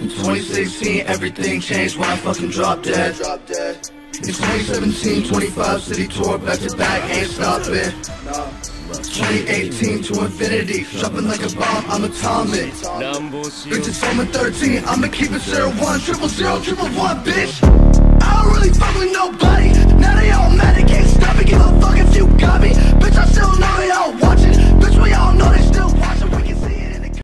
In 2016, everything changed when I fucking dropped dead. In 2017, 25 city tour, back to back, ain't stopping. 2018 to infinity, dropping like a bomb, I'm atomic. Bitches home in 13, I'ma keep it zero one, triple zero, triple one, bitch.